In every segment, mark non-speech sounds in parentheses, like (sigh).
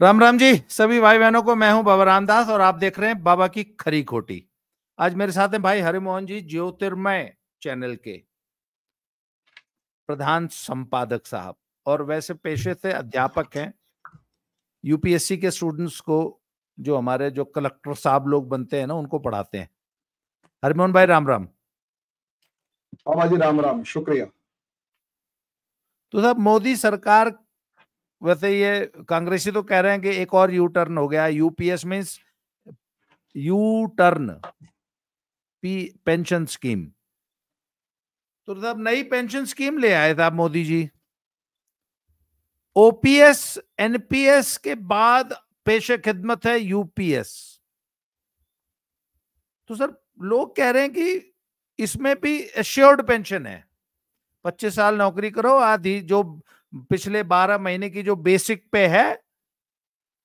राम राम जी सभी भाई बहनों को मैं हूँ बाबा रामदास और आप देख रहे हैं बाबा की खरी खोटी। आज मेरे साथ हैं भाई हरिमोहन जी ज्योतिर्मय चैनल के प्रधान संपादक साहब। और वैसे पेशे से अध्यापक हैं। यूपीएससी के स्टूडेंट्स को जो हमारे जो कलेक्टर साहब लोग बनते हैं ना उनको पढ़ाते हैं। हरिमोहन भाई राम राम। बाबा जी राम राम शुक्रिया। तो साहब मोदी सरकार वैसे ये कांग्रेसी तो कह रहे हैं कि एक और यू टर्न हो गया। UPS means U turn P pension scheme तो साहब नई पेंशन स्कीम ले आए साहब मोदी जी। ओपीएस एनपीएस के बाद पेशे खिदमत है यूपीएस तो सर लोग कह रहे हैं कि इसमें भी एश्योर्ड पेंशन है। पच्चीस साल नौकरी करो, आधी जो पिछले बारह महीने की जो बेसिक पे है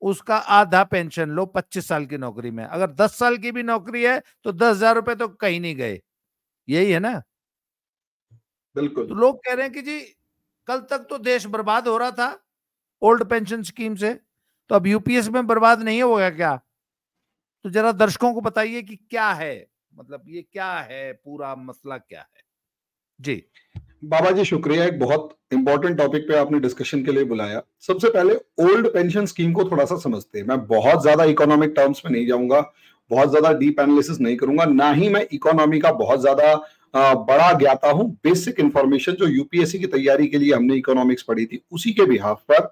उसका आधा पेंशन लो पच्चीस साल की नौकरी में। अगर दस साल की भी नौकरी है तो दस हज़ार रुपए तो कहीं नहीं गए। यही है ना? बिल्कुल। तो लोग कह रहे हैं कि जी कल तक तो देश बर्बाद हो रहा था ओल्ड पेंशन स्कीम से। तो अब यूपीएस में बर्बाद नहीं होगा क्या? तो जरा दर्शकों को बताइए कि क्या है? मतलब ये क्या है? पूरा मसला क्या है? जी। बाबा जी शुक्रिया, एक बहुत इंपॉर्टेंट टॉपिक पे आपने डिस्कशन के लिए बुलाया। सबसे पहले ओल्ड पेंशन स्कीम को थोड़ा सा समझते हैं। मैं बहुत ज़्यादा इकोनॉमिक टर्म्स में नहीं जाऊँगा, बहुत ज़्यादा डीप एनालिसिस नहीं करूँगा, ना ही मैं इकोनॉमी का बहुत ज़्यादा बड़ा ज्ञाता हूँ। बेसिक इंफॉर्मेशन जो यूपीएससी की तैयारी के लिए हमने इकोनॉमिक्स पढ़ी थी, उसी के बिहाफ पर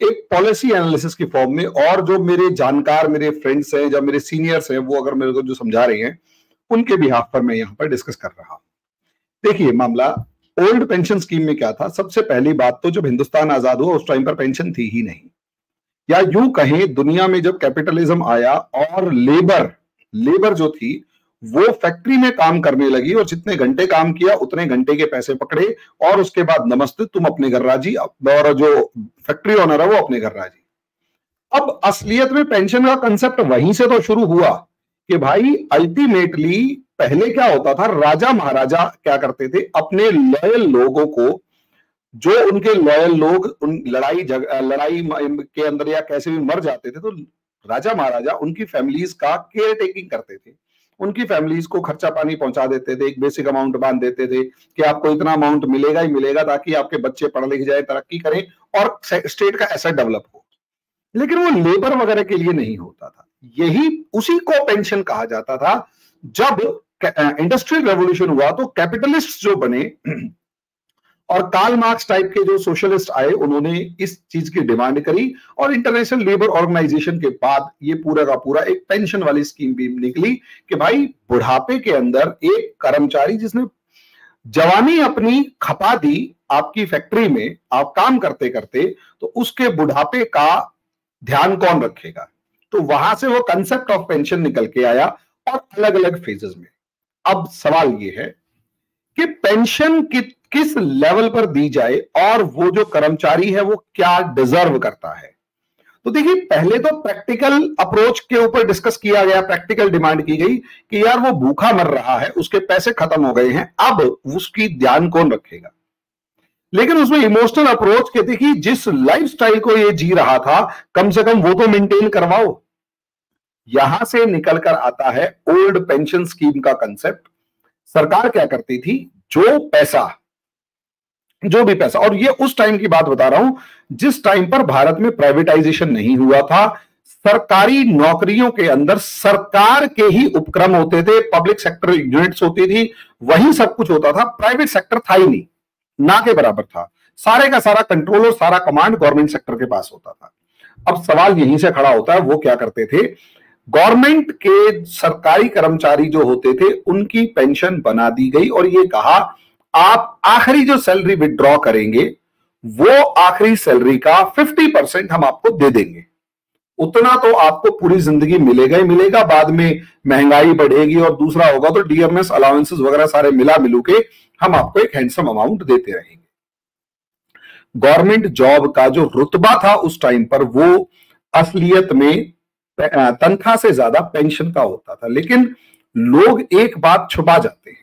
एक पॉलिसी एनालिसिस की फॉर्म में और जो मेरे जानकार, मेरे फ्रेंड्स हैं या मेरे सीनियर्स हैं, वो अगर मेरे को जो समझा रहे हैं, उनके बिहाफ पर मैं यहाँ पर डिस्कस कर रहा हूँ। देखिए, मामला ओल्ड पेंशन स्कीम में क्या था? सबसे पहली बात तो जब हिंदुस्तान आज़ाद हुआ, उस टाइम पर पेंशन थी ही नहीं। या यूँ कहें, दुनिया में जब कैपिटलिज्म आया और लेबर लेबर जो थी, वो फैक्ट्री में काम करने लगी और जितने घंटे काम किया, उतने घंटे के पैसे पकड़े और उसके बाद नमस्ते, तुम अपने घर राज़ी और जो फैक्ट्री ओनर है वो अपने घर राज़ी। अब असलियत में पेंशन का कंसेप्ट वहीं से तो शुरू हुआ कि भाई अल्टीमेटली पहले क्या होता था राजा महाराजा क्या करते थे अपने लॉयल लोगों को जो उनके लॉयल लोग उन लड़ाई जग, लड़ाई के अंदर या कैसे भी मर जाते थे तो राजा महाराजा उनकी फैमिलीज़ का केयर टेकिंग करते थे। उनकी फैमिलीज़ को खर्चा पानी पहुँचा देते थे एक बेसिक अमाउंट बाँध देते थे कि आपको इतना अमाउंट मिलेगा ही मिलेगा ताकि आपके बच्चे पढ़ लिख जाए तरक्की करें और स्टेट का एसेट डेवलप हो। लेकिन वो लेबर वगैरह के लिए नहीं होता था। यही उसी को पेंशन कहा जाता था जब इंडस्ट्रियल रेवोल्यूशन हुआ तो कैपिटलिस्ट जो बने, और कार्ल मार्क्स टाइप के जो सोशलिस्ट आए, उन्होंने इस चीज़ की डिमांड करी, और इंटरनेशनल लेबर ऑर्गेनाइजेशन के बाद ये पूरा का पूरा एक पेंशन वाली स्कीम भी निकली कि भाई, बुढ़ापे के अंदर एक कर्मचारी जिसने जवानी अपनी खपा दी आपकी फैक्ट्री में, आप काम करते करते तो उसके बुढ़ापे का ध्यान कौन रखेगा? तो वहाँ से वो कंसेप्ट ऑफ़ पेंशन निकल के आया, और अलग अलग फेजेस में। अब सवाल ये है कि पेंशन कि, किस लेवल पर दी जाए और वो जो कर्मचारी है वो क्या डिजर्व करता है? तो देखिए पहले तो प्रैक्टिकल अप्रोच के ऊपर डिस्कस किया गया प्रैक्टिकल डिमांड की गई कि यार वो भूखा मर रहा है उसके पैसे खत्म हो गए हैं अब उसकी ध्यान कौन रखेगा? लेकिन उसमें इमोशनल अप्रोच के देखिए जिस लाइफस्टाइल को ये जी रहा था कम से कम वो तो मेंटेन करवाओ। यहाँ से निकलकर आता है ओल्ड पेंशन स्कीम का कंसेप्ट सरकार क्या करती थी? जो पैसा, जो भी पैसा, और ये उस टाइम की बात बता रहा हूँ, जिस टाइम पर भारत में प्राइवेटाइजेशन नहीं हुआ था, सरकारी नौकरियों के अंदर सरकार के ही उपक्रम होते थे पब्लिक सेक्टर यूनिट्स होती थी, वही सब कुछ होता था प्राइवेट सेक्टर था ही नहीं, ना के बराबर था। सारे का सारा कंट्रोल और सारा कमांड गवर्नमेंट सेक्टर के पास होता था। अब सवाल यहीं से खड़ा होता है, वो क्या करते थे? गवर्नमेंट के सरकारी कर्मचारी जो होते थे, उनकी पेंशन बना दी गई और ये कहा, आप आखिरी जो सैलरी विड्रॉ करेंगे, वो आखिरी सैलरी का 50 परसेंट हम आपको दे देंगे। उतना तो आपको पूरी ज़िंदगी मिलेगा ही मिलेगा, बाद में महँगाई बढ़ेगी और दूसरा होगा तो डीएमएस अलाउंसेस वगैरह सारे मिला मिलू के हम आपको एक हैंडसम अमाउंट देते रहेंगे। गवर्नमेंट जॉब का जो रुतबा था उस टाइम पर वो असलियत में तनख्वाह से ज़्यादा पेंशन का होता था। लेकिन लोग एक बात छुपा जाते हैं।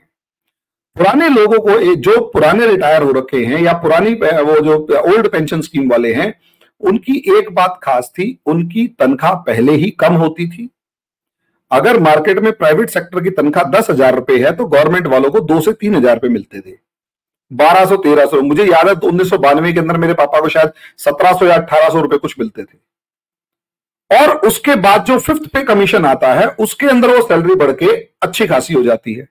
पुराने लोगों को जो पुराने रिटायर हो रखे हैं या पुरानी वो जो ओल्ड पेंशन स्कीम वाले हैं, उनकी एक बात खास थी, उनकी तनख्वाह पहले ही कम होती थी। अगर मार्केट में प्राइवेट सेक्टर की तनख्वाह दस हज़ार रुपए है तो गवर्नमेंट वालों को दो से तीन हज़ार रुपए मिलते थे। बारह सौ, तेरह सौ, मुझे याद है तो उन्नीस सौ बानवे के अंदर मेरे पापा को शायद सत्रह सौ या अठारह सौ रुपए कुछ मिलते थे। और उसके बाद जो फिफ्थ पे कमीशन आता है उसके अंदर वो सैलरी बढ़ के अच्छी खासी हो जाती है।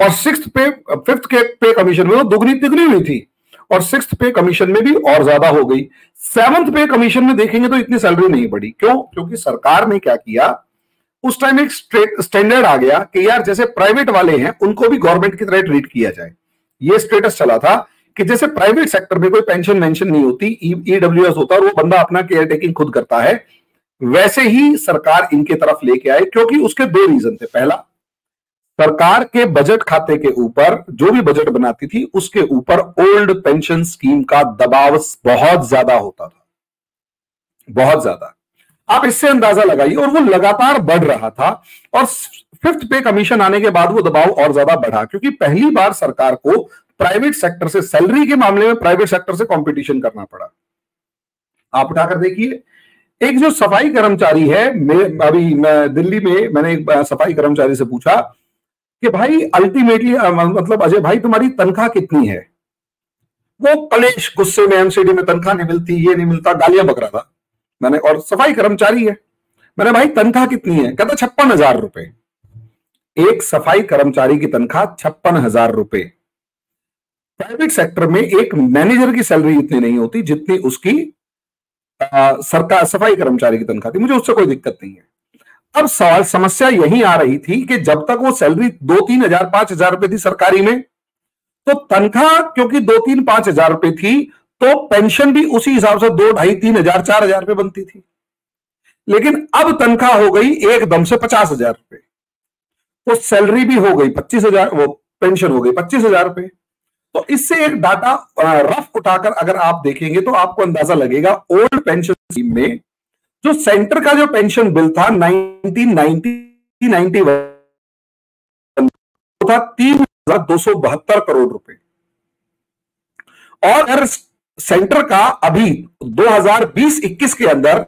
और सिक्स पे फिफ्थ के पे कमीशन में वो दुगनी तिगनी हुई थी। और सिक्स पे कमीशन में भी और ज़्यादा हो गई। सेवंथ पे कमीशन में देखेंगे तो इतनी सैलरी नहीं बढ़ी। क्यों? क्योंकि सरकार ने क्या किया? उस टाइम एक स्टैंडर्ड आ गया कि यार जैसे प्राइवेट वाले हैं उनको भी गवर्नमेंट की तरह ट्रीट किया जाए। ये स्टेटस चला था कि जैसे प्राइवेट सेक्टर में कोई पेंशन वेंशन नहीं होती ईडब्ल्यू e, होता और वो बंदा अपना केयर टेकिंग खुद करता है। वैसे ही सरकार इनके तरफ़ लेके आए क्योंकि उसके दो रीजन थे। पहला, सरकार के बजट खाते के ऊपर, जो भी बजट बनाती थी, उसके ऊपर ओल्ड पेंशन स्कीम का दबाव बहुत ज़्यादा होता था। बहुत ज़्यादा। आप इससे अंदाज़ा लगाइए, और वो लगातार बढ़ रहा था, और फिफ्थ पे कमीशन आने के बाद वो दबाव और ज़्यादा बढ़ा, क्योंकि पहली बार सरकार को प्राइवेट सेक्टर से सैलरी के मामले में प्राइवेट सेक्टर से कंपटीशन करना पड़ा। आप उठाकर देखिए एक जो सफ़ाई कर्मचारी है, मैं अभी मैं दिल्ली में मैंने एक सफ़ाई कर्मचारी से पूछा कि भाई अल्टीमेटली मतलब अजय भाई तुम्हारी तनख्वाह कितनी है? वो कलेश गुस्से में एमसीडी में तनख्वाह नहीं मिलती, ये नहीं मिलता, गालियाँ बक रहा था। मैंने, और सफ़ाई कर्मचारी है। मैंने, भाई तनख्वाह कितनी है? कहता छप्पन हज़ार रुपए। एक सफ़ाई कर्मचारी की तनख्वाह छप्पन हज़ार रुपए। प्राइवेट सेक्टर में एक मैनेजर की सैलरी इतनी नहीं होती जितनी उसकी सरकार, सफ़ाई कर्मचारी की तनख्वाह थी। मुझे उससे कोई दिक्कत नहीं है। अब सवाल, समस्या यही आ रही थी कि जब तक वो सैलरी दो तीन हज़ार, पाँच हज़ार रुपए थी सरकारी में तो तनख्वाह क्योंकि दो तीन पाँच हज़ार रुपए थी तो पेंशन भी उसी हिसाब से दो ढाई तीन हज़ार, चार हज़ार रुपए बनती थी। लेकिन अब तनख्वाह हो गई एकदम से पचास हज़ार रुपए। तो सैलरी भी हो गई पच्चीस हज़ार, वो पेंशन हो गई पच्चीस हज़ार रुपए। तो इससे एक डाटा रफ उठाकर अगर आप देखेंगे तो आपको अंदाज़ा लगेगा ओल्ड पेंशन स्कीम में जो सेंटर का जो पेंशन बिल था 1990 91 था तीन हज़ार दो सौ बहत्तर करोड़ रुपए। और अगर सेंटर का अभी 2020-21 के अंदर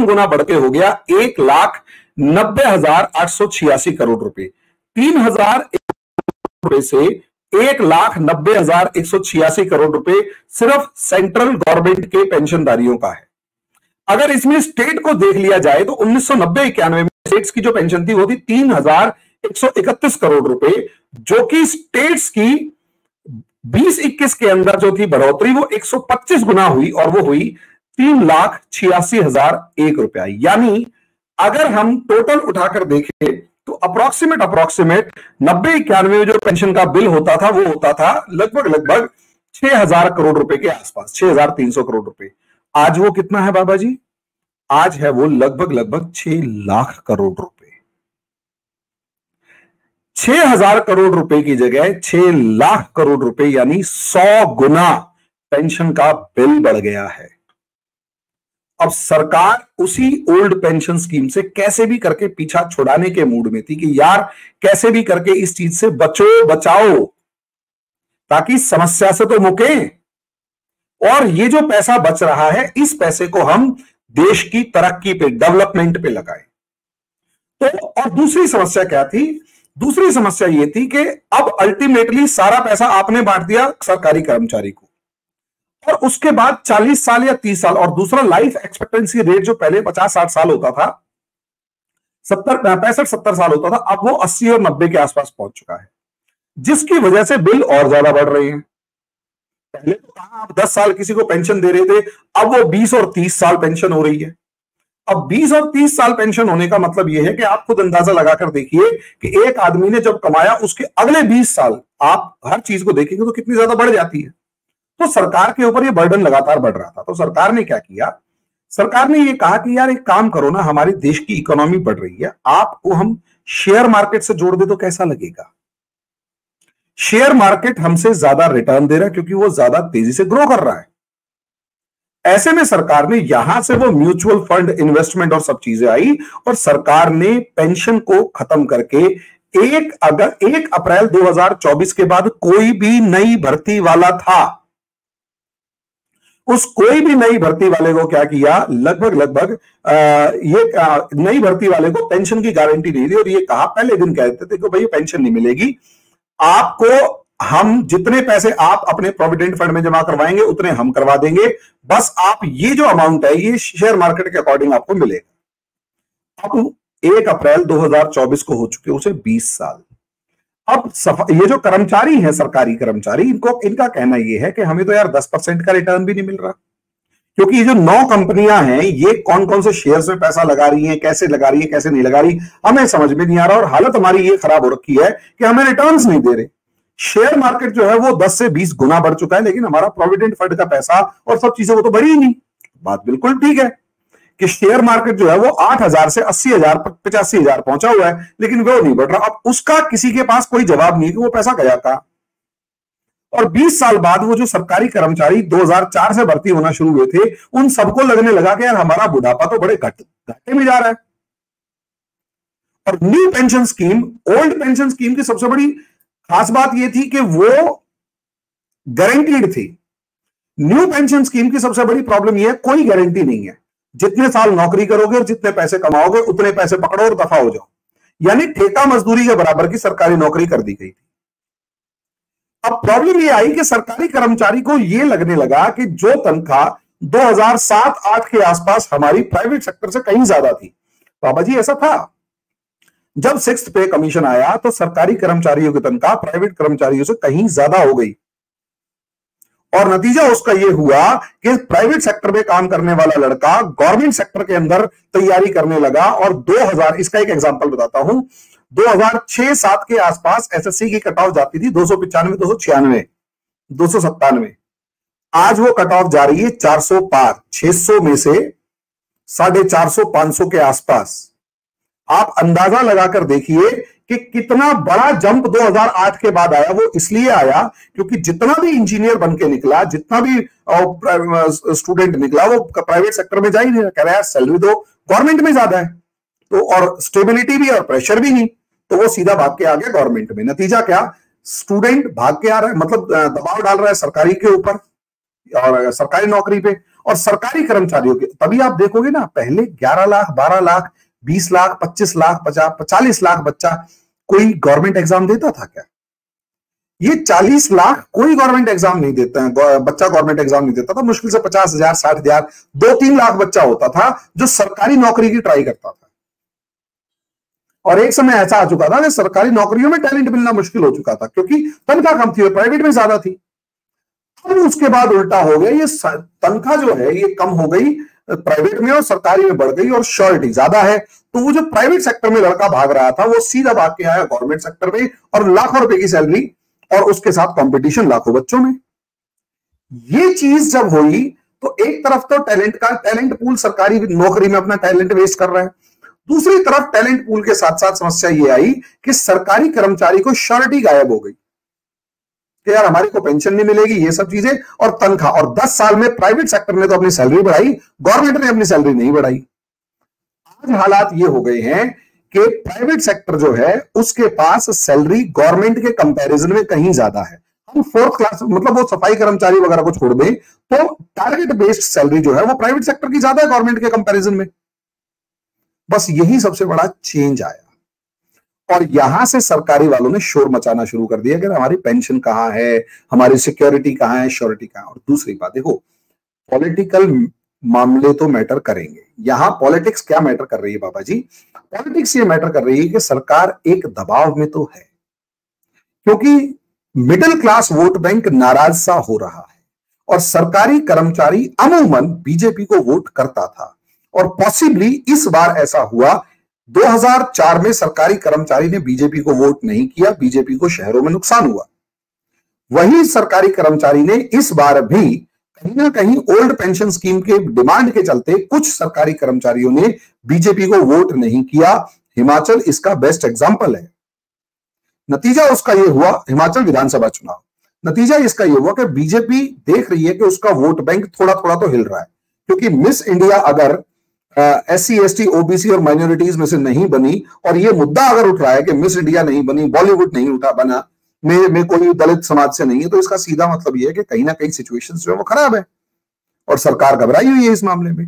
गुना बढ़ के हो गया एक लाख नब्बे हज़ार आठ सौ छियासी करोड़ रुपए। तीन हज़ार रुपए से एक लाख नब्बे हज़ार एक सौ छियासी करोड़ रुपए सिर्फ़ सेंट्रल गवर्नमेंट के पेंशनधारियों का है। अगर इसमें स्टेट को देख लिया जाए तो उन्नीस सौ नब्बे इक्यानवे में स्टेट्स की जो पेंशन थी वो थी तीन हज़ार एक सौ इकतीस करोड़ रुपए, जो कि स्टेट्स की बीस इक्कीस के अंदर जो थी बढ़ोतरी, वो 125 गुना हुई और वो हुई तीन लाख छियासी हज़ार एक रुपया। यानी अगर हम टोटल उठाकर देखें अप्रोक्सीमेट अप्रोक्सीमेट नब्बे इक्यानवे में जो पेंशन का बिल होता था, वो होता था लगभग लगभग छह हज़ार करोड़ रुपए के आसपास, छह हज़ार तीन सौ करोड़ रुपए। आज वो कितना है बाबा जी? आज है वो लगभग लगभग छह लाख करोड़ रुपए। छह हज़ार करोड़ रुपए की जगह छह लाख करोड़ रुपए, यानी सौ गुना पेंशन का बिल बढ़ गया है। अब सरकार उसी ओल्ड पेंशन स्कीम से कैसे भी करके पीछा छुड़ाने के मूड में थी कि यार, कैसे भी करके इस चीज़ से बचो, बचाओ, ताकि समस्या से तो मुके। और ये जो पैसा बच रहा है, इस पैसे को हम देश की तरक्की पे, डेवलपमेंट पे लगाए। तो और दूसरी समस्या क्या थी? दूसरी समस्या ये थी कि अब अल्टीमेटली सारा पैसा आपने बांट दिया सरकारी कर्मचारी को। और उसके बाद 40 साल या 30 साल, और दूसरा लाइफ एक्सपेक्टेंसी रेट जो पहले 50-60 साल होता था, सत्तर, पैंसठ, सत्तर साल होता था, अब वो 80 और 90 के आसपास पहुँच चुका है। जिसकी वजह से बिल और ज़्यादा बढ़ रहे हैं। पहले तो कहा आप 10 साल किसी को पेंशन दे रहे थे, अब वो 20 और 30 साल पेंशन हो रही है। अब 20 और 30 साल पेंशन होने का मतलब यह है कि आप खुद अंदाज़ा लगाकर देखिए कि एक आदमी ने जब कमाया, उसके अगले 20 साल आप हर चीज़ को देखेंगे तो कितनी ज़्यादा बढ़ जाती है। तो सरकार के ऊपर ये बर्डन लगातार बढ़ रहा था। तो सरकार ने क्या किया? सरकार ने ये कहा कि यार एक काम करो ना, हमारे देश की इकोनॉमी बढ़ रही है। आपको हम शेयर मार्केट से जोड़ दे तो कैसा लगेगा? शेयर मार्केट हमसे ज़्यादा रिटर्न दे रहा है क्योंकि वो ज़्यादा तेज़ी से ग्रो कर रहा है। ऐसे में सरकार ने यहाँ से वो म्यूचुअल फंड इन्वेस्टमेंट और सब चीज़ें आई और सरकार ने पेंशन को खत्म करके एक अगर एक अप्रैल 2024 के बाद कोई भी नई भर्ती वाला था। उस कोई भी नई भर्ती वाले को क्या किया, लगभग लगभग ये नई भर्ती वाले को पेंशन की गारंटी नहीं दी और ये कहा पहले दिन कहते थे कि भाई पेंशन नहीं मिलेगी। आपको हम जितने पैसे आप अपने प्रोविडेंट फंड में जमा करवाएँगे, उतने हम करवा देंगे। बस आप ये जो अमाउंट है, ये शेयर मार्केट के अकॉर्डिंग आपको मिलेगा। अब एक अप्रैल 2024 को हो चुके उसे 20 साल। अब ये जो कर्मचारी हैं, सरकारी कर्मचारी, इनको, इनका कहना ये है कि हमें तो यार 10 परसेंट का रिटर्न भी नहीं मिल रहा। क्योंकि ये जो नौ कंपनियाँ हैं, ये कौन कौन से शेयर्स में पैसा लगा रही हैं, कैसे लगा रही है, कैसे नहीं लगा रही, हमें समझ में नहीं आ रहा और हालत हमारी ये खराब हो रखी है कि हमें रिटर्न्स नहीं दे रहे। शेयर मार्केट जो है, वो 10 से 20 गुना बढ़ चुका है, लेकिन हमारा प्रोविडेंट फंड का पैसा और सब चीज़ों को तो बढ़ी ही नहीं। बात बिल्कुल ठीक है। कि शेयर मार्केट जो है वो आठ हज़ार से अस्सी हज़ार पचासी हज़ार पहुँचा हुआ है, लेकिन वो नहीं बढ़ रहा। अब उसका किसी के पास कोई जवाब नहीं कि वो पैसा गया था और 20 साल बाद वो जो सरकारी कर्मचारी 2004 से भर्ती होना शुरू हुए थे, उन सबको लगने लगा कि यार हमारा बुढ़ापा तो बड़े घट घाटे में जा रहा है। और new pension scheme old pension scheme की सबसे बड़ी खास बात यह थी कि वो गारंटीड थी। न्यू पेंशन स्कीम की सबसे बड़ी प्रॉब्लम यह है, कोई गारंटी नहीं है। जितने साल नौकरी करोगे और जितने पैसे कमाओगे, उतने पैसे पकड़ो और दफ़ा हो जाओ। यानी ठेका मजदूरी के बराबर की सरकारी नौकरी कर दी गई थी। अब प्रॉब्लम यह आई कि सरकारी कर्मचारी को यह लगने लगा कि जो तनख्वाह 2007-8 के आसपास हमारी प्राइवेट सेक्टर से कहीं ज़्यादा थी। बाबा जी, ऐसा था? जब सिक्स पे कमीशन आया तो सरकारी कर्मचारियों की तनख्वाह प्राइवेट कर्मचारियों से कहीं ज़्यादा हो गई। और नतीजा उसका यह हुआ कि प्राइवेट सेक्टर में काम करने वाला लड़का गवर्नमेंट सेक्टर के अंदर तैयारी करने लगा और 2000 इसका एक एग्जांपल बताता हूँ 2006-7 के आसपास एसएससी की कट ऑफ़ जाती थी, दो सौ पिचानवे, दो सौ छियानवे, दो सौ सत्तानवे। आज वो कट ऑफ़ जा रही है 400 पार 600 में से साढ़े चार सौ पाँच सौ के आसपास। आप अंदाज़ा लगाकर देखिए कि कितना बड़ा जंप 2008 के बाद आया, वो इसलिए आया क्योंकि जितना भी इंजीनियर बन के निकला, जितना भी स्टूडेंट निकला, वो प्राइवेट सेक्टर में जा ही नहीं कह रहा है सैलरी दो गवर्नमेंट में ज़्यादा है। तो और स्टेबिलिटी भी और प्रेशर भी नहीं। तो वो सीधा भाग के आ गया गवर्नमेंट में। नतीजा क्या? स्टूडेंट भाग के आ रहा है मतलब दबाव डाल रहा है सरकारी के ऊपर और सरकारी नौकरी पे और सरकारी कर्मचारियों के। तभी आप देखोगे ना, पहले 11 लाख 12 लाख 20 लाख 25 लाख, पचास, पचालीस लाख बच्चा कोई गवर्नमेंट एग्ज़ाम देता था क्या? ये 40 लाख कोई गवर्नमेंट एग्ज़ाम नहीं देता है बच्चा गवर्नमेंट एग्ज़ाम नहीं देता था, मुश्किल से पचास हज़ार, साठ हज़ार, दो तीन लाख बच्चा होता था जो सरकारी नौकरी की ट्राई करता था। और एक समय ऐसा आ चुका था कि सरकारी नौकरियों में टैलेंट मिलना मुश्किल हो चुका था, क्योंकि तनख्वाह कम थी और प्राइवेट में ज़्यादा थी। अब उसके बाद उल्टा हो गया, ये तनख्वाह जो है, ये कम हो गई प्राइवेट में और सरकारी में बढ़ गई और श्योरिटी ज़्यादा है। तो वो जो प्राइवेट सेक्टर में लड़का भाग रहा था, वो सीधा भाग के आया गवर्नमेंट सेक्टर में और लाखों रुपए की सैलरी और उसके साथ कंपटीशन लाखों बच्चों में। ये चीज़ जब हुई तो एक तरफ़ तो टैलेंट का टैलेंट पूल सरकारी नौकरी में अपना टैलेंट वेस्ट कर रहा है। दूसरी तरफ़ टैलेंट पूल के साथ साथ समस्या ये आई कि सरकारी कर्मचारी को श्योरिटी गायब हो गई। कि यार हमारी को पेंशन नहीं मिलेगी, ये सब चीज़ें, और तनख्वाह। और 10 साल में प्राइवेट सेक्टर ने तो अपनी सैलरी बढ़ाई गवर्नमेंट ने अपनी सैलरी नहीं बढ़ाई। आज हालात ये हो गए हैं कि प्राइवेट सेक्टर जो है, उसके पास सैलरी गवर्नमेंट के कंपैरिजन में कहीं ज़्यादा है। हम फोर्थ क्लास मतलब वो सफ़ाई कर्मचारी वगैरह को छोड़ दें तो टारगेट बेस्ड सैलरी जो है, वो प्राइवेट सेक्टर की ज़्यादा है गवर्नमेंट के कंपैरिजन में। बस यही सबसे बड़ा चेंज आया। और यहाँ से सरकारी वालों ने शोर मचाना शुरू कर दिया कि हमारी पेंशन कहाँ है, हमारी सिक्योरिटी कहाँ है श्योरिटी कहाँ और दूसरी बात, देखो पॉलिटिकल मामले तो मैटर करेंगे। यहाँ पॉलिटिक्स क्या मैटर कर रही है बाबा जी पॉलिटिक्स ये मैटर कर रही है कि सरकार एक दबाव में तो है, क्योंकि मिडिल क्लास वोट बैंक नाराज़ सा हो रहा है और सरकारी कर्मचारी अमूमन बीजेपी को वोट करता था। और पॉसिबली इस बार ऐसा हुआ 2004 में सरकारी कर्मचारी ने बीजेपी को वोट नहीं किया, बीजेपी को शहरों में नुकसान हुआ। वही सरकारी कर्मचारी ने इस बार भी कहीं ना कहीं ओल्ड पेंशन स्कीम के डिमांड के चलते कुछ सरकारी कर्मचारियों ने बीजेपी को वोट नहीं किया। हिमाचल इसका बेस्ट एग्ज़ाम्पल है। नतीजा उसका यह हुआ, हिमाचल विधानसभा चुनाव। नतीजा इसका यह हुआ कि बीजेपी देख रही है कि उसका वोट बैंक थोड़ा थोड़ा तो हिल रहा है, क्योंकि मिस इंडिया अगर S C S T OBC और माइनॉरिटीज में से नहीं बनी। और ये मुद्दा अगर उठ रहा है कि मिस इंडिया नहीं बनी बॉलीवुड नहीं उठा बना में, में कोई दलित समाज से नहीं है तो इसका सीधा मतलब ये है कि कहीं ना कहीं सिचुएशन जो है वो खराब है। और सरकार घबराई हुई है इस मामले में।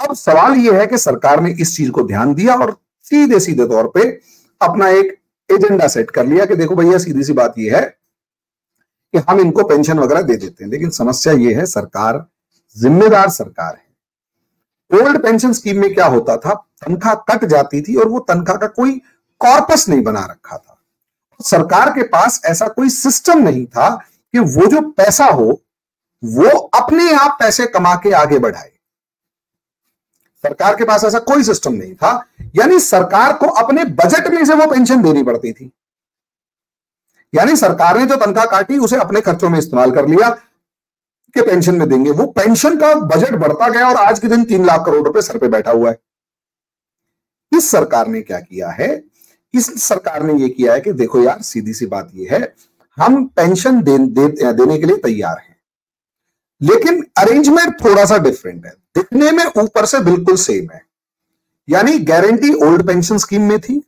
अब सवाल यह है कि सरकार ने इस चीज़ को ध्यान दिया और सीधे सीधे तौर पे अपना एक एजेंडा सेट कर लिया कि देखो भैया सीधी सी बात यह है कि हम इनको पेंशन वगैरह दे देते हैं। लेकिन समस्या यह है सरकार जिम्मेदार सरकार है। ओल्ड पेंशन स्कीम में क्या होता था? तनख्वाह कट जाती थी और वो तनख्वाह का कोई कॉर्पस नहीं बना रखा था। सरकार के पास ऐसा कोई सिस्टम नहीं था कि वो जो पैसा हो, वो अपने आप पैसे कमा के आगे बढ़ाए। सरकार के पास ऐसा कोई सिस्टम नहीं था। यानी सरकार को अपने बजट में से वो पेंशन देनी पड़ती थी। यानी सरकार ने जो तनख्वाह काटी, उसे अपने खर्चों में इस्तेमाल कर लिया। कि पेंशन में देंगे। वो पेंशन का बजट बढ़ता गया और आज के दिन तीन लाख करोड़ रुपए सर पे बैठा हुआ है। इस सरकार ने क्या किया है? इस सरकार ने यह किया है कि देखो यार सीधी सी बात यह है हम पेंशन दे, दे, देने के लिए तैयार हैं। लेकिन अरेंजमेंट थोड़ा सा डिफरेंट है। दिखने में ऊपर से बिल्कुल सेम है। यानी गारंटी ओल्ड पेंशन स्कीम में थी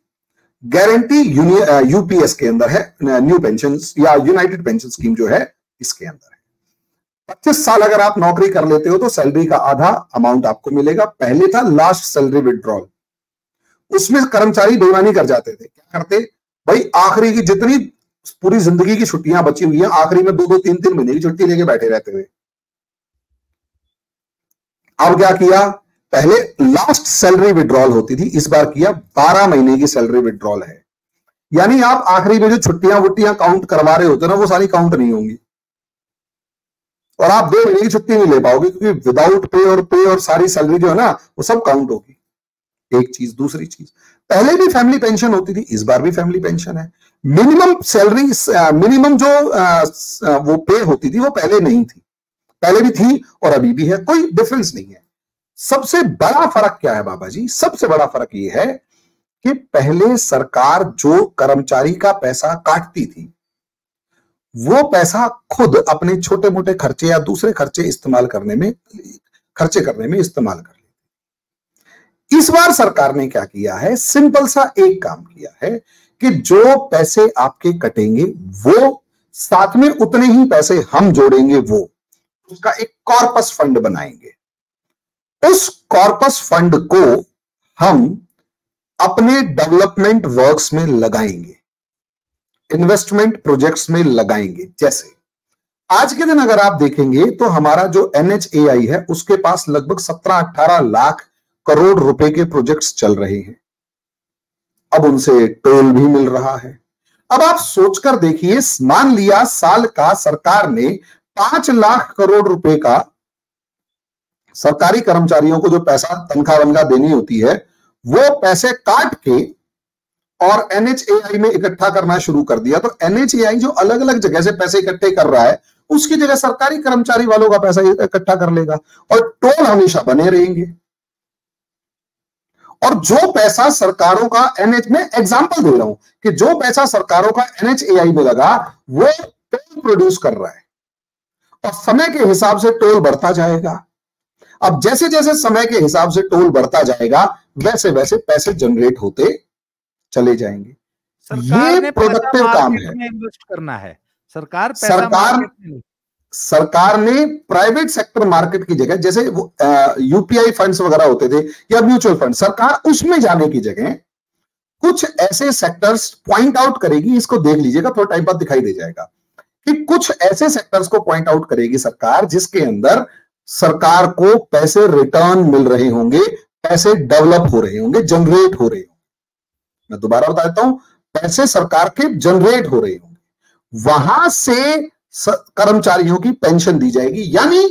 गारंटी यूपीएस के अंदर है न्यू पेंशन या यूनाइटेड पेंशन स्कीम जो है इसके अंदर है। पच्चीस साल अगर आप नौकरी कर लेते हो तो सैलरी का आधा अमाउंट आपको मिलेगा। पहले था लास्ट सैलरी विड्रॉल उसमें कर्मचारी बेईमानी कर जाते थे। क्या करते? भाई, आखिरी की जितनी पूरी ज़िंदगी की छुट्टियाँ बची हुई हैं, आखिरी में दो दो तीन तीन महीने की छुट्टी लेके बैठे रहते हुए अब क्या किया? पहले लास्ट सैलरी विड्रॉल होती थी, इस बार किया, बारह महीने की सैलरी विड्रॉल है। यानी आप आखिरी में जो छुट्टियाँ वुट्टियाँ काउंट करवा रहे होते ना, वो सारी काउंट नहीं होंगी। और आप दो महीने की छुट्टी नहीं ले पाओगे क्योंकि विदाउट पे और पे और सारी सैलरी जो है ना वो सब काउंट होगी। एक चीज़ दूसरी चीज़। पहले भी फैमिली पेंशन होती थी इस बार भी फैमिली पेंशन है। मिनिमम सैलरी मिनिमम जो आ, वो पे होती थी वो पहले नहीं थी। पहले भी थी और अभी भी है कोई डिफरेंस नहीं है। सबसे बड़ा फ़र्क क्या है बाबा जी? सबसे बड़ा फ़र्क ये है कि पहले सरकार जो कर्मचारी का पैसा काटती थी वो पैसा खुद अपने छोटे मोटे खर्चे या दूसरे खर्चे इस्तेमाल करने में, खर्चे करने में इस्तेमाल कर लेते इस बार सरकार ने क्या किया है? सिंपल सा एक काम किया है कि जो पैसे आपके कटेंगे, वो साथ में उतने ही पैसे हम जोड़ेंगे वो। उसका एक कॉर्पस फंड बनाएँगे। उस कॉर्पस फंड को हम अपने डेवलपमेंट वर्क्स में लगाएँगे। इन्वेस्टमेंट प्रोजेक्ट्स में लगाएँगे, जैसे। आज के दिन अगर आप देखेंगे तो हमारा जो एनएचएआई है, उसके पास लगभग 17-18 लाख करोड़ रुपए के प्रोजेक्ट्स चल रहे हैं। अब उनसे टोल भी मिल रहा है। अब आप सोचकर देखिए, मान लिया साल का सरकार ने पाँच लाख करोड़ रुपए का सरकारी कर्मचारियों को जो पैसा तनख्वाह वनखा देनी होती है, वो पैसे काट के और एनएचएआई में इकट्ठा करना शुरू कर दिया। तो एनएचएआई जो अलग अलग जगह से पैसे इकट्ठे कर रहा है, उसकी जगह सरकारी कर्मचारी वालों का पैसा इकट्ठा कर लेगा और टोल हमेशा बने रहेंगे। और जो पैसा सरकारों का एनएच में एग्ज़ाम्पल दे रहा हूँ कि जो पैसा सरकारों का एनएचएआई में लगा, वो टोल प्रोड्यूस कर रहा है। और समय के हिसाब से टोल बढ़ता जाएगा। अब जैसे जैसे समय के हिसाब से टोल बढ़ता जाएगा वैसे वैसे पैसे जनरेट होते चले जाएँगे। ये प्रोडक्टिव काम है। इन्वेस्ट करना है। सरकार सरकार सरकार ने प्राइवेट सेक्टर मार्केट की जगह जैसे यूपीआई फंड्स वगैरह होते थे या म्यूचुअल फंड सरकार उसमें जाने की जगह कुछ ऐसे सेक्टर्स पॉइंट आउट करेगी इसको देख लीजिएगा थोड़ा टाइम बाद दिखाई दे जाएगा कि कुछ ऐसे सेक्टर्स को पॉइंट आउट करेगी सरकार जिसके अंदर सरकार को पैसे रिटर्न मिल रहे होंगे पैसे डेवलप हो रहे होंगे जनरेट हो रहे होंगे। मैं दोबारा बता देता हूँ पैसे सरकार के जनरेट हो रहे होंगे। वहाँ से कर्मचारियों की पेंशन दी जाएगी यानी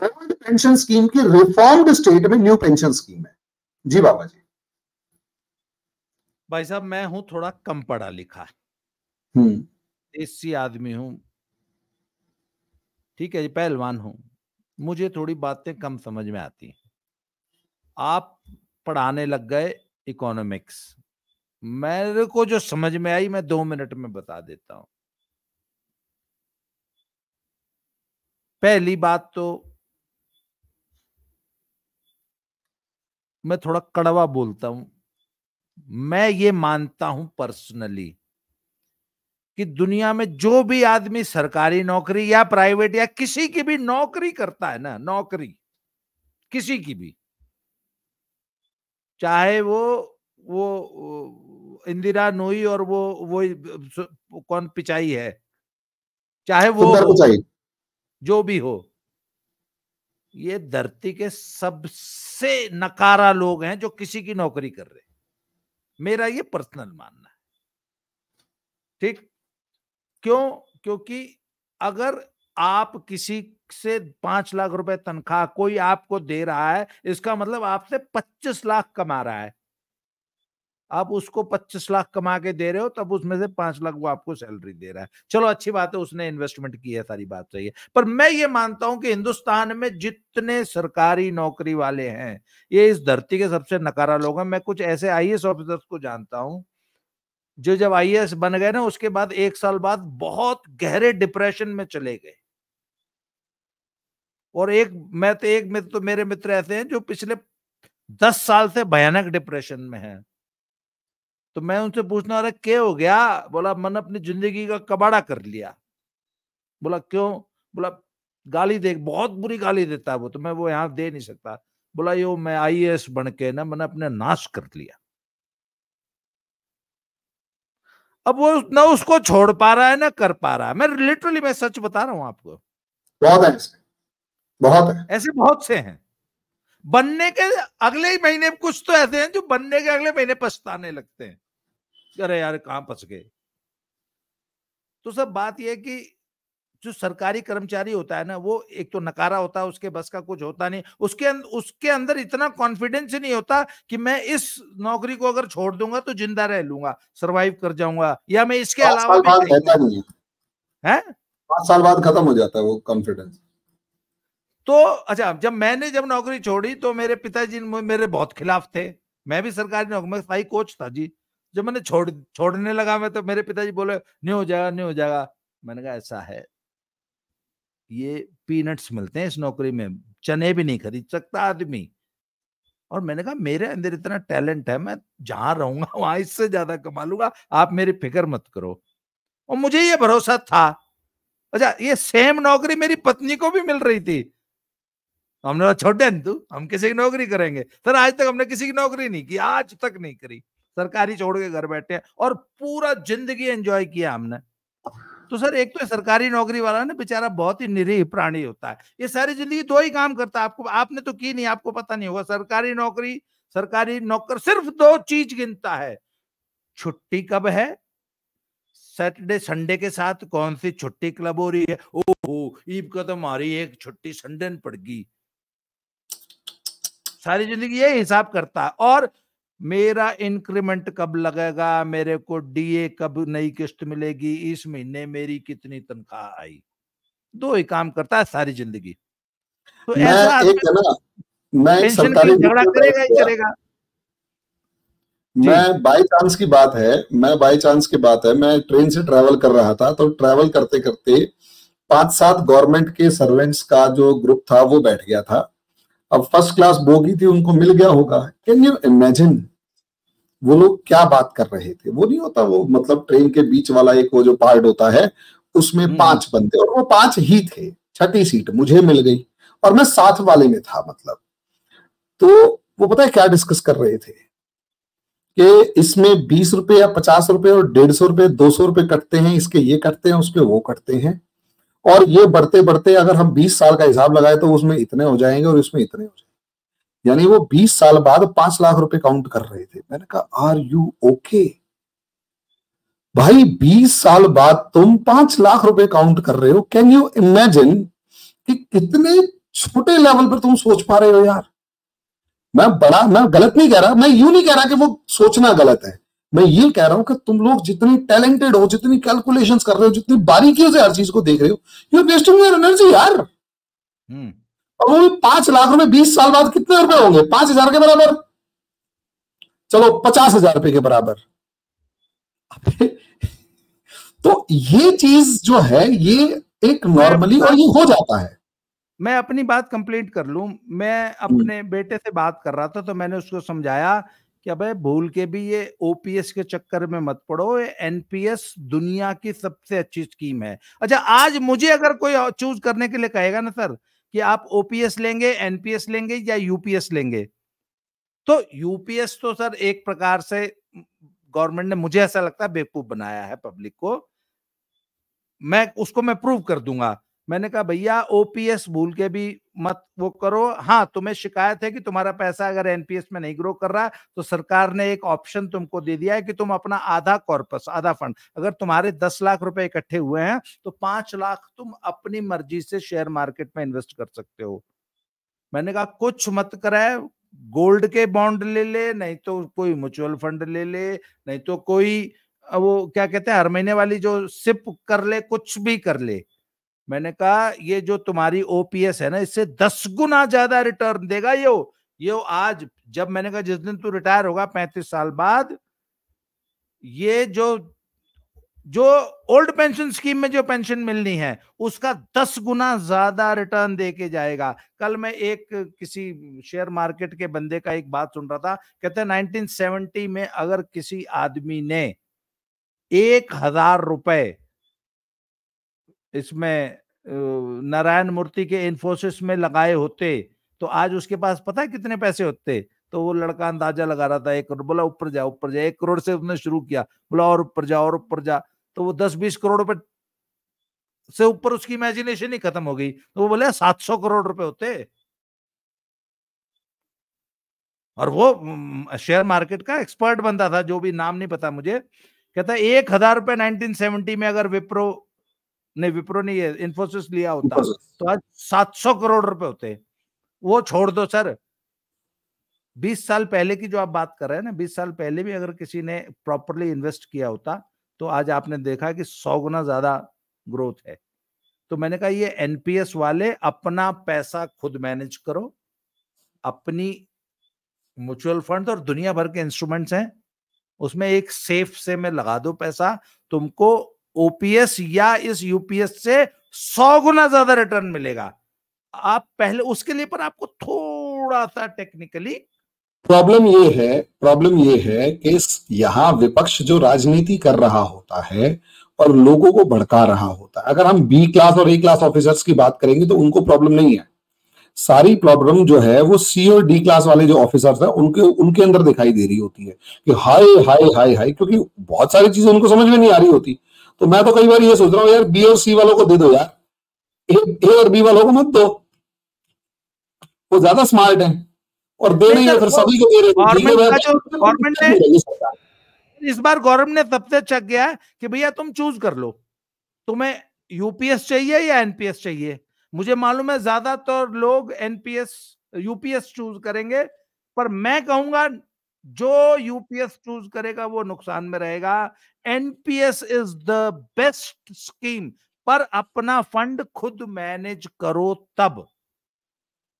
ओल्ड पेंशन स्कीम की रिफॉर्म्ड स्टेट में न्यू पेंशन स्कीम है। जी बाबा जी। भाई साहब मैं हूँ थोड़ा कम पढ़ा लिखा। हम्म। देसी आदमी हूँ। ठीक है जी पहलवान हूँ। मुझे थोड़ी बातें कम समझ में आती हैं। आप पढ़ाने लग गए इकोनॉमिक्स मेरे को जो समझ में आई, मैं दो मिनट में बता देता हूँ। पहली बात तो मैं थोड़ा कड़वा बोलता हूँ। मैं ये मानता हूँ पर्सनली कि दुनिया में जो भी आदमी सरकारी नौकरी या प्राइवेट या किसी की भी नौकरी करता है ना, नौकरी, किसी की भी, चाहे वो वो इंदिरा नोई और वो वो कौन पिचाई है? चाहे वो जो भी हो। ये धरती के सबसे नकारा लोग हैं जो किसी की नौकरी कर रहे मेरा ये पर्सनल मानना है। ठीक? क्यों? क्योंकि अगर आप किसी से पाँच लाख रुपए तनख्वाह कोई आपको दे रहा है इसका मतलब आपसे पच्चीस लाख कमा रहा है। आप उसको पच्चीस लाख कमा के दे रहे हो, तब उसमें से पाँच लाख वो आपको सैलरी दे रहा है। चलो, अच्छी बात है, उसने इन्वेस्टमेंट की है, सारी बात सही है। पर मैं ये मानता हूँ कि हिंदुस्तान में जितने सरकारी नौकरी वाले हैं, ये इस धरती के सबसे नकारा लोग हैं। मैं कुछ ऐसे आई ऑफिसर्स को जानता हूँ, जो जब आई बन गए ना, उसके बाद एक साल बाद बहुत गहरे डिप्रेशन में चले गए। और एक, मैं तो एक मित्र तो मेरे मित्र ऐसे हैं जो पिछले दस साल से भयानक डिप्रेशन में हैं। तो मैं उनसे पूछना अरे क्या हो गया? बोला मन अपनी ज़िंदगी का कबाड़ा कर लिया। बोला क्यों? बोला गाली दे बहुत बुरी गाली देता है वो। तो मैं वो यहाँ दे नहीं सकता। बोला यो मैं आई एस बन के ना मैंने अपने नाश कर लिया। अब वो ना उसको छोड़ पा रहा है ना कर पा रहा है। मैं लिटरली मैं सच बता रहा हूँ आपको। बहुत ऐसे बहुत। है ऐसे बहुत से हैं। बनने के अगले ही महीने कुछ तो ऐसे हैं जो बनने के अगले महीने पछताने लगते हैं। अरे यार कहाँ फंस गए? तो सब बात यह कि जो सरकारी कर्मचारी होता है ना वो एक तो नकारा होता है उसके बस का कुछ होता नहीं। उसके अं, उसके अंदर इतना कॉन्फिडेंस ही नहीं होता कि मैं इस नौकरी को अगर छोड़ दूँगा तो ज़िंदा रह लूँगा सरवाइव कर जाऊँगा या मैं इसके अलावा है। पाँच साल बाद खत्म हो जाता है वो कॉन्फिडेंस तो अच्छा जब मैंने जब नौकरी छोड़ी तो मेरे पिताजी मेरे बहुत खिलाफ थे। मैं भी सरकारी नौकरी में स्थायी कोच था जी। जब मैंने छोड़, छोड़ने लगा मैं तो मेरे पिताजी बोले, नहीं हो जाएगा, नहीं हो जाएगा। मैंने कहा, ऐसा है। ये पीनट्स मिलते हैं इस नौकरी में, चने भी नहीं खरीद सकता आदमी। और मैंने कहा, मेरे अंदर इतना टैलेंट है, मैं जहाँ रहूँगा, वहाँ इससे ज़्यादा कमा लूँगा। आप मेरी फ़िक्र मत करो। और मुझे ये भरोसा था। अच्छा ये सेम नौकरी मेरी पत्नी को भी मिल रही थी। हमने छोटे तू, हम किसी की नौकरी करेंगे। सर, आज तक हमने किसी की नौकरी नहीं की, आज तक नहीं करी। सरकारी छोड़ के घर बैठे और पूरा ज़िंदगी एंजॉय किया हमने। तो सर, एक तो सरकारी नौकरी वाला ना बेचारा बहुत ही निरीह प्राणी होता है। ये सारी ज़िंदगी दो ही काम करता है, आपको, आपने तो की नहीं, आपको पता नहीं होगा। सरकारी नौकरी, सरकारी नौकर सिर्फ़ दो चीज़ गिनता है, छुट्टी कब है? सैटरडे, संडे के साथ कौन सी छुट्टी क्लब हो रही है? ओहो, ईब का तो हमारी एक छुट्टी, संडे पड़ गई सारी ज़िंदगी यही हिसाब करता। है और मेरा इंक्रीमेंट कब लगेगा? मेरे को डीए कब नई किस्त मिलेगी? इस महीने मेरी कितनी तनख्वाह आई? दो ही काम करता है सारी ज़िंदगी। तो मैं ऐसा एक है ना मैं सरकारी झगड़ा करेगा ही। करेगा? मैं बाई चांस की बात है मैं बाई चांस की बात है मैं ट्रेन से ट्रेवल कर रहा था तो ट्रेवल करते करते पाँच सात गवर्नमेंट के सर्वेंट्स का जो ग्रुप था वो बैठ गया था। अब फ़र्स्ट क्लास बोगी थी उनको मिल गया होगा। कैन यू इमेजिन वो लोग क्या बात कर रहे थे? वो नहीं होता वो मतलब ट्रेन के बीच वाला एक वो जो पार्ट होता है उसमें हम्म। पाँच बंदे और वो पाँच ही थे छठी सीट मुझे मिल गई और मैं साथ वाले में था मतलब। तो वो पता है क्या डिस्कस कर रहे थे? कि इसमें बीस रुपए या पचास रुपए और डेढ़ सौ रुपए दो सौ रुपए कटते हैं इसके ये कटते हैं उसके वो कटते हैं। और ये बढ़ते बढ़ते अगर हम 20 साल का हिसाब लगाए तो उसमें इतने हो जाएँगे और इसमें इतने हो जाएँगे। यानी वो 20 साल बाद पाँच लाख रुपए काउंट कर रहे थे। मैंने कहा आर यू ओके भाई 20 साल बाद तुम पाँच लाख रुपए काउंट कर रहे हो। कैन यू इमेजिन कि कितने छोटे लेवल पर तुम सोच पा रहे हो यार? मैं बड़ा, मैं गलत नहीं कह रहा, मैं यूँ नहीं कह रहा कि वो सोचना गलत है। मैं ये कह रहा हूँ कि तुम लोग जितनी टैलेंटेड हो जितनी कैलकुलेशन कर रहे हो जितनी बारीकियों से हर चीज़ को देख रहे हो यू वेस्टिंग योर एनर्जी यार। हम्म। और वो भी पाँच लाख रुपए बीस साल बाद कितने रुपए होंगे? पाँच हज़ार के बराबर। चलो पचास हज़ार रुपए के बराबर। तो ये चीज़ जो है ये एक नॉर्मली और ये हो जाता है। मैं अपनी बात कंप्लीट कर लू। मैं अपने हम्म। बेटे से बात कर रहा था तो मैंने उसको समझाया कि अबे भूल के भी ये ओपीएस के चक्कर में मत पड़ो, ये एनपीएस दुनिया की सबसे अच्छी स्कीम है। अच्छा आज मुझे अगर कोई चूज़ करने के लिए कहेगा ना सर, कि आप ओपीएस लेंगे एनपीएस लेंगे या यूपीएस लेंगे? तो यूपीएस तो सर एक प्रकार से गवर्नमेंट ने मुझे ऐसा लगता है बेवकूफ़ बनाया है पब्लिक को। मैं, उसको मैं प्रूव कर दूँगा। मैंने कहा, भैया ओपीएस भूल के भी मत वो करो। हाँ तुम्हें शिकायत है कि तुम्हारा पैसा अगर एनपीएस में नहीं ग्रो कर रहा तो सरकार ने एक ऑप्शन तुमको दे दिया है कि तुम अपना आधा कॉर्पस आधा फंड अगर तुम्हारे दस लाख रुपए इकट्ठे हुए हैं तो पाँच लाख तुम अपनी मर्ज़ी से शेयर मार्केट में इन्वेस्ट कर सकते हो। मैंने कहा, कुछ मत कराए गोल्ड के बॉन्ड ले ले, नहीं तो कोई म्यूचुअल फंड ले ले, नहीं तो कोई, वो क्या कहते हैं, हर महीने वाली जो सिप कर ले, कुछ भी कर ले। मैंने कहा, ये जो तुम्हारी ओपीएस है ना, इससे दस गुना ज़्यादा रिटर्न देगा ये ये आज, जब मैंने कहा, जिस दिन तू रिटायर होगा, पैंतीस साल बाद, ये जो जो ओल्ड पेंशन स्कीम में जो पेंशन मिलनी है, उसका दस गुना ज़्यादा रिटर्न दे के जाएगा। कल मैं एक, किसी शेयर मार्केट के बंदे का एक बात सुन रहा था, कहते हैं 1970 में अगर किसी आदमी ने एक हज़ार रुपए इसमें नारायण मूर्ति के इन्फोसिस में लगाए होते तो आज उसके पास पता है कितने पैसे होते? तो वो लड़का अंदाज़ा लगा रहा था, एक करोड़, बोला, ऊपर जा ऊपर जा। एक करोड़ से उसने शुरू किया, बोला, और ऊपर जा, और ऊपर जा। तो वो दस बीस करोड़ रुपए से ऊपर उसकी इमेजिनेशन ही खत्म हो गई। तो वो बोले, सात सौ करोड़ रुपए होते। और वो शेयर मार्केट का एक्सपर्ट बनता था, जो भी नाम नहीं पता मुझे। कहता, एक हज़ार रुपए नाइनटीन में अगर विप्रो नहीं विप्रो नहीं है इन्फोसिस लिया होता। तो आज सात सौ करोड़ रुपए होते। वो छोड़ दो सर। बीस साल पहले की जो आप बात कर रहे हैं ना बीस साल पहले भी अगर किसी ने प्रॉपरली इन्वेस्ट किया होता तो आज आपने देखा कि सौ गुना ज़्यादा ग्रोथ है। तो मैंने कहा ये एनपीएस वाले अपना पैसा खुद मैनेज करो। अपनी म्यूचुअल फंड और दुनिया भर के इंस्ट्रूमेंट्स हैं। उसमें एक सेफ़ से में लगा दो पैसा। तुमको ओपीएस या इस यूपीएस से सौ गुना ज़्यादा रिटर्न मिलेगा। आप पहले, उसके लिए पर आपको थोड़ा सा टेक्निकली प्रॉब्लम ये है, प्रॉब्लम ये है कि यहाँ विपक्ष जो राजनीति कर रहा होता है और लोगों को भड़का रहा होता है। अगर हम बी क्लास और ए क्लास ऑफिसर्स की बात करेंगे तो उनको प्रॉब्लम नहीं है। सारी प्रॉब्लम जो है वो सी और डी क्लास वाले जो ऑफिसर्स है, उनके उनके अंदर दिखाई दे रही होती है कि हाय हाय हाय हाय, क्योंकि बहुत सारी चीज़ें उनको समझ में नहीं आ रही होती। तो मैं तो कई बार ये सोच रहा हूँ यार बी और सी वालों को दे दो यार। ए ए और बी वालों को मत दो। वो ज़्यादा स्मार्ट है और दे रही है फिर सभी को दे रहे इस बार गवर्नमेंट ने तब से चक गया है कि भैया तुम चूज़ कर लो। तुम्हें यूपीएस चाहिए या एनपीएस चाहिए? मुझे मालूम है ज़्यादातर तो लोग एनपीएस यूपीएस चूज़ करेंगे पर मैं कहूँगा जो यूपीएस चूज़ करेगा वो नुकसान में रहेगा। NPS is the best scheme पर अपना फंड खुद मैनेज करो तब।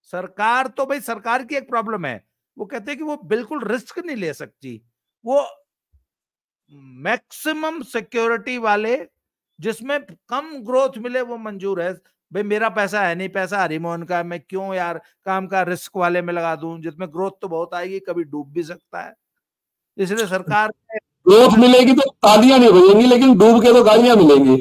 सरकार तो भाई, सरकार की एक प्रॉब्लम है। वो कहते हैं कि वो बिल्कुल रिस्क नहीं ले सकती। वो मैक्सिमम सिक्योरिटी वाले जिसमें कम ग्रोथ मिले वो मंजूर है। भाई मेरा पैसा है नहीं पैसा हरिमोहन का मैं क्यों यार काम का रिस्क वाले में लगा दूँ जिसमें ग्रोथ तो बहुत आएगी कभी डूब भी सकता है। इसलिए सरकार ग्रोथ मिलेगी तो तालियाँ नहीं बजेंगी लेकिन डूब के तो गालियाँ मिलेंगी।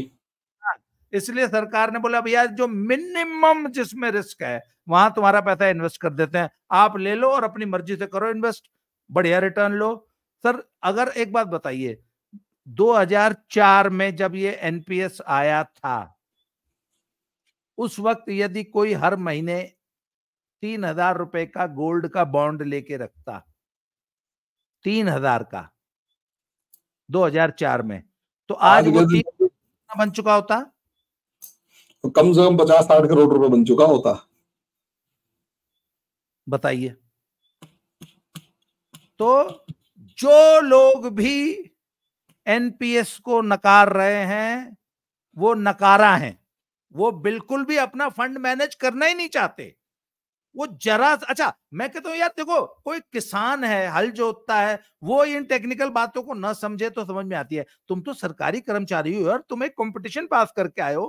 हाँ, इसलिए सरकार ने बोला भैया जो मिनिमम जिसमें रिस्क है वहाँ तुम्हारा पैसा इन्वेस्ट कर देते हैं। आप ले लो और अपनी मर्ज़ी से करो इन्वेस्ट बढ़िया रिटर्न लो। सर अगर एक बात बताइए 2004 में जब ये एनपीएस आया था उस वक्त यदि कोई हर महीने तीन हज़ार रुपए का गोल्ड का बॉन्ड लेके रखता तीन हज़ार का 2004 में तो आज वो तीन बन चुका होता। तो कम से कम पचास साठ करोड़ रुपए बन चुका होता। बताइए। तो जो लोग भी एनपीएस को नकार रहे हैं वो नकारा है। वो बिल्कुल भी अपना फंड मैनेज करना ही नहीं चाहते। वो जरा अच्छा मैं कहता हूँ, यार देखो, कोई किसान है, हल जोतता है, वो इन टेक्निकल बातों को न समझे तो समझ में आती है। तुम तो सरकारी कर्मचारी हो यार, तुम एक कंपटीशन पास करके आए हो।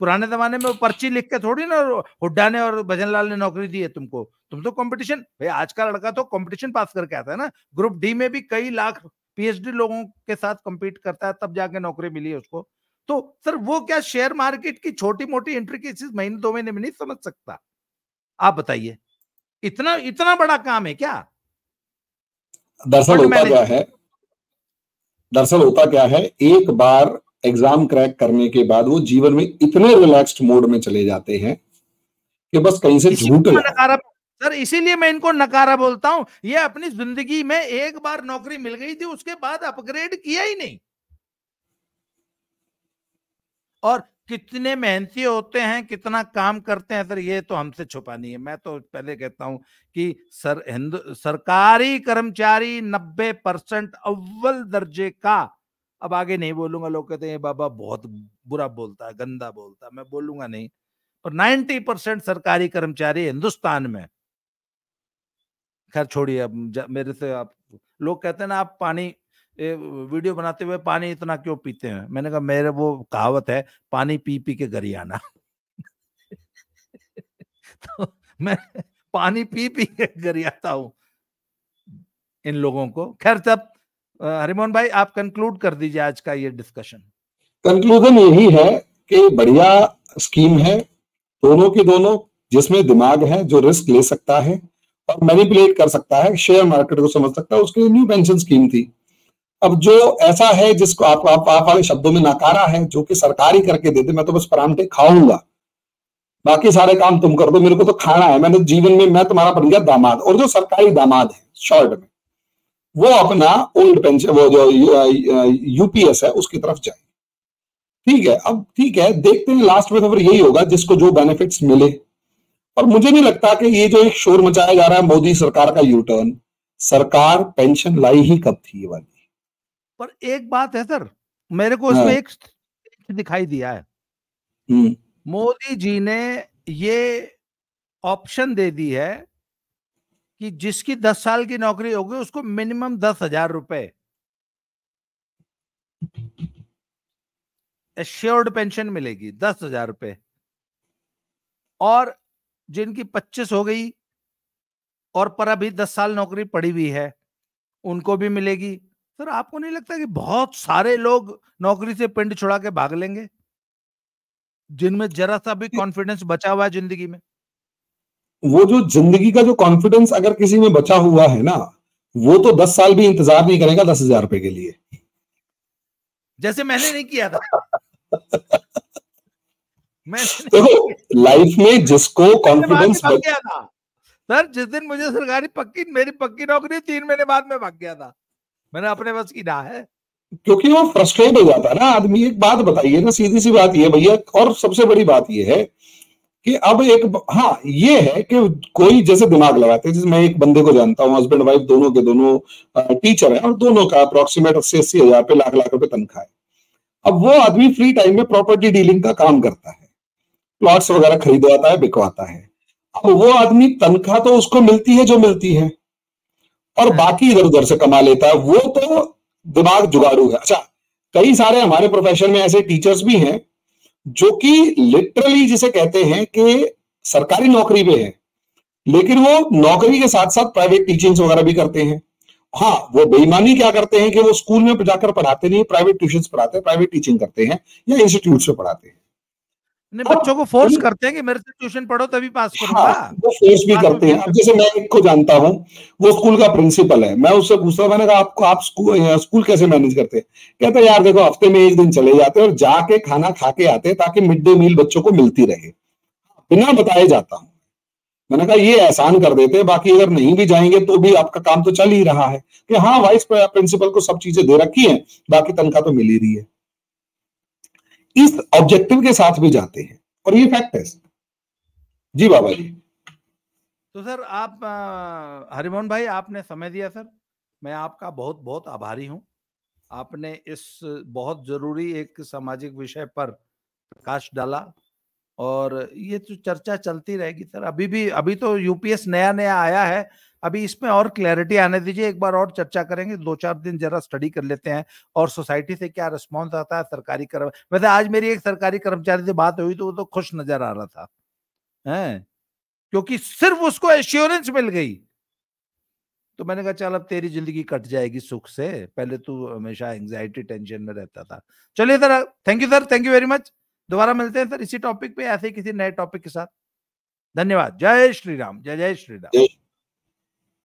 पुराने जमाने में पर्ची लिख के थोड़ी ना हुड्डा ने और भजनलाल ने नौकरी दी है तुमको। तुम तो कंपटीशन भाई आज का लड़का तो कंपटीशन पास करके आता है ना। ग्रुप डी में भी कई लाख पीएचडी लोगों के साथ compete करता है, तब जाके नौकरी मिली है उसको। तो सर वो क्या शेयर मार्केट की छोटी मोटी एंट्री केसेस महीने दो महीने में नहीं समझ सकता? आप बताइए। इतना इतना बड़ा काम है क्या? दरअसल होता क्या है? दरअसल होता क्या है? एक बार एग्ज़ाम क्रैक करने के बाद वो जीवन में इतने रिलैक्स्ड मोड में चले जाते हैं कि बस कहीं से झूठ नकारा सर इसीलिए मैं इनको नकारा बोलता हूँ। ये अपनी ज़िंदगी में एक बार नौकरी मिल गई थी उसके बाद अपग्रेड किया ही नहीं। और कितने मेहनती होते हैं, कितना काम करते हैं, सर, ये तो हमसे छुपा नहीं है। मैं तो पहले कहता हूँ कि सर, हिंदू, सरकारी कर्मचारी नब्बे परसेंट अव्वल दर्जे का, अब आगे नहीं बोलूँगा, लोग कहते हैं बाबा बहुत बुरा बोलता है, गंदा बोलता है। मैं बोलूँगा नहीं, पर 90 परसेंट सरकारी कर्मचारी हिंदुस्तान में। खैर, छोड़िए, अब मेरे से आप, लोग कहते हैं ना, आप पानी वीडियो बनाते हुए पानी इतना क्यों पीते हैं? मैंने कहा, मेरे वो कहावत है, पानी पी पी के गरी आना। (laughs) तो मैं पानी पी पी के गरी आता हूँ। इन लोगों को। खैर, तब हरिमोहन भाई, आप कंक्लूड कर दीजिए आज का ये डिस्कशन कंक्लूजन यही है कि बढ़िया स्कीम है, दोनों के दोनों, जिसमें दिमाग है, जो रिस्क ले सकता है और मैनिपुलेट कर सकता है शेयर मार्केट को समझ सकता है, उसके लिए न्यू पेंशन स्कीम थी। अब जो ऐसा है जिसको आप आप, आप वाले शब्दों में नकारा है जो कि सरकारी करके देते मैं तो बस परांठे खाऊँगा। बाकी सारे काम तुम कर दो मेरे को तो खाना है मैंने जीवन में मैं तुम्हारा बन गया दामाद और जो सरकारी दामाद है शॉर्ट में वो अपना ओल्ड पेंशन वो जो यूपीएस है उसकी तरफ़ जाए। ठीक है अब ठीक है देखते हैं लास्ट में तो फिर यही होगा जिसको जो बेनिफिट्स मिले। और मुझे नहीं लगता कि ये जो एक शोर मचाया जा रहा है मोदी सरकार का यू टर्न सरकार पेंशन लाई ही कब थी वाली? पर एक बात है सर मेरे को इसमें हाँ। एक दिखाई दिया है। मोदी जी ने ये ऑप्शन दे दी है कि जिसकी दस साल की नौकरी होगी उसको मिनिमम दस हज़ार रुपए एश्योर्ड पेंशन मिलेगी दस हज़ार रुपए और जिनकी पच्चीस हो गई और पर अभी दस साल नौकरी पड़ी हुई है उनको भी मिलेगी सर आपको नहीं लगता कि बहुत सारे लोग नौकरी से पिंड छुड़ा के भाग लेंगे? जिनमें जरा सा भी कॉन्फिडेंस बचा हुआ है ज़िंदगी में? वो जो ज़िंदगी का जो कॉन्फिडेंस अगर किसी में बचा हुआ है ना वो तो दस साल भी इंतज़ार नहीं करेगा दस हज़ार रुपए के लिए। जैसे मैंने नहीं किया था। (laughs) तो लाइफ में जिसको कॉन्फिडेंस बच गया था। सर जिस दिन मुझे सरकारी पक्की मेरी पक्की नौकरी तीन महीने बाद में भाग गया था। मैंने अपने बस की ना है। क्योंकि वो फ्रस्ट्रेट हो जाता है ना आदमी, एक बात बताइए ना, सीधी सी बात ये भैया, और सबसे बड़ी बात ये है कि अब एक हाँ ये है कि कोई जैसे दिमाग लगाते हैं मैं एक बंदे को जानता हूँ हस्बैंड वाइफ दोनों के दोनों टीचर है, और दोनों का अप्रोक्सीमेट अस्सी अस्सी हज़ार पे लाख लाख रुपए तनख्वाह है। अब वो आदमी फ्री टाइम में प्रॉपर्टी डीलिंग का काम करता है। प्लॉट्स वगैरह खरीदवाता है, बिकवाता है। अब वो आदमी तनख्वाह तो उसको मिलती है जो मिलती है। और बाकी इधर उधर से कमा लेता है, वो तो दिमाग जुगाड़ू है। अच्छा कई सारे हमारे प्रोफेशन में ऐसे टीचर्स भी हैं, जो कि लिटरली जिसे कहते हैं कि सरकारी नौकरी पे है, लेकिन वो नौकरी के साथ साथ प्राइवेट टीचिंग्स वगैरह भी करते हैं। हाँ वो बेईमानी क्या करते हैं कि वो स्कूल में जाकर पढ़ाते नहीं प्राइवेट ट्यूशन पढ़ाते हैं प्राइवेट टीचिंग करते हैं या इंस्टीट्यूट से पढ़ाते हैं। नहीं बच्चों को फोर्स करते हैं कि मेरे से ट्यूशन पढ़ो तभी पास करूँगा हाँ, वो फोर्स भी करते हैं। अब जैसे मैं एक को जानता हूँ वो स्कूल का प्रिंसिपल है। मैं उससे पूछता हूँ मैंने कहा आपको आप स्कूल स्कूल कैसे मैनेज करते? हैं कहते यार देखो हफ़्ते में एक दिन चले जाते हैं और जाके खाना खा के आते हैं ताकि मिड डे मील बच्चों को मिलती रहे। बिना बताए जाता हूँ। मैंने कहा ये एहसान कर देते बाकी अगर नहीं भी जाएँगे तो भी आपका काम तो चल ही रहा है। कि हाँ वाइस प्रिंसिपल को सब चीज़ें दे रखी है बाकी तनख्वाह तो मिल ही रही है। इस ऑब्जेक्टिव के साथ भी जाते हैं। और ये फैक्ट है जी बाबा जी। तो सर, आप हरिमोहन भाई, आपने समय दिया सर। मैं आपका बहुत बहुत आभारी हूँ। आपने इस बहुत ज़रूरी एक सामाजिक विषय पर प्रकाश डाला और ये तो चर्चा चलती रहेगी सर। अभी भी, अभी तो यूपीएस नया नया आया है। अभी इसमें और क्लैरिटी आने दीजिए, एक बार और चर्चा करेंगे, दो चार दिन जरा स्टडी कर लेते हैं और सोसाइटी से क्या रिस्पॉन्स आता है, सरकारी कर्म, वैसे आज मेरी एक सरकारी कर्मचारी से बात हुई तो वो तो खुश नज़र आ रहा था, है? क्योंकि सिर्फ़ उसको एश्योरेंस मिल गई। तो मैंने कहा, चल, अब तेरी ज़िंदगी कट जाएगी सुख से, पहले तू हमेशा एंग्जाइटी टेंशन में रहता था। चलिए sir thank you sir thank you very much दोबारा मिलते हैं सर इसी टॉपिक पे, ऐसे किसी नए टॉपिक के साथ। धन्यवाद। जय श्री राम, जय जय श्री राम।